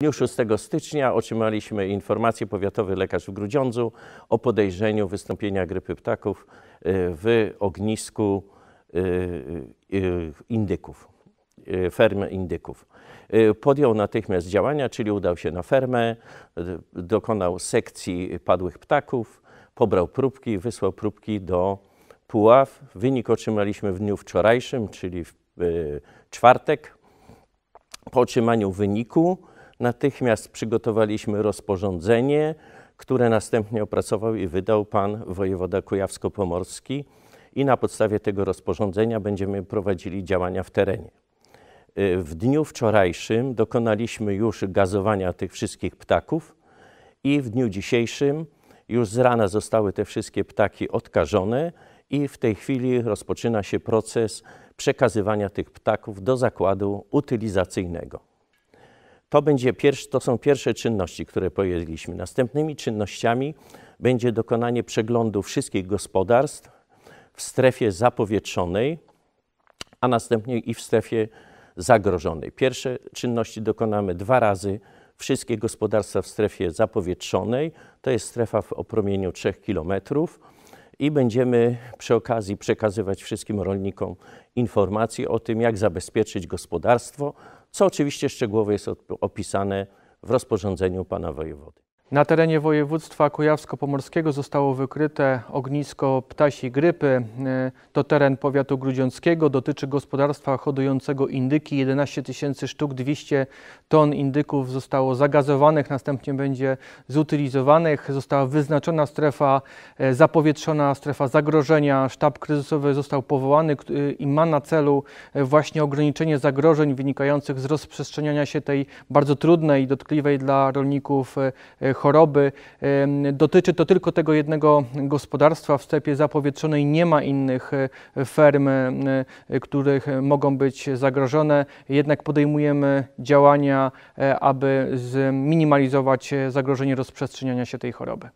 dniu 6 stycznia otrzymaliśmy informację powiatowy lekarz w Grudziądzu o podejrzeniu wystąpienia grypy ptaków y, w ognisku y, y, indyków, fermy indyków. Podjął natychmiast działania, czyli udał się na fermę, dokonał sekcji padłych ptaków, pobrał próbki, wysłał próbki do Puław. Wynik otrzymaliśmy w dniu wczorajszym, czyli w czwartek. Po otrzymaniu wyniku natychmiast przygotowaliśmy rozporządzenie, które następnie opracował i wydał pan wojewoda kujawsko-pomorski i na podstawie tego rozporządzenia będziemy prowadzili działania w terenie. Y, W dniu wczorajszym dokonaliśmy już gazowania tych wszystkich ptaków i w dniu dzisiejszym już z rana zostały te wszystkie ptaki odkażone i w tej chwili rozpoczyna się proces przekazywania tych ptaków do zakładu utylizacyjnego. To, będzie pierwszy, to są pierwsze czynności, które podjęliśmy. Następnymi czynnościami będzie dokonanie przeglądu wszystkich gospodarstw w strefie zapowietrzonej, a następnie i w strefie zagrożonej. Pierwsze czynności dokonamy dwa razy. Wszystkie gospodarstwa w strefie zapowietrzonej, to jest strefa w opromieniu 3 km i będziemy przy okazji przekazywać wszystkim rolnikom informacje o tym, jak zabezpieczyć gospodarstwo, co oczywiście szczegółowo jest op- opisane w rozporządzeniu pana wojewody. Na terenie województwa kujawsko-pomorskiego zostało wykryte ognisko ptasiej grypy. E, To teren powiatu grudziąckiego. Dotyczy gospodarstwa hodującego indyki. 11 tysięcy sztuk, 200 ton indyków zostało zagazowanych, następnie będzie zutylizowanych. Została wyznaczona strefa e, zapowietrzona, strefa zagrożenia. Sztab kryzysowy został powołany y, i ma na celu e, właśnie ograniczenie zagrożeń wynikających z rozprzestrzeniania się tej bardzo trudnej dotkliwej dla rolników e, e, choroby. Dotyczy to tylko tego jednego gospodarstwa. W strefie zapowietrzonej nie ma innych e, ferm, e, których mogą być zagrożone. Jednak podejmujemy działania, e, aby zminimalizować zagrożenie rozprzestrzeniania się tej choroby.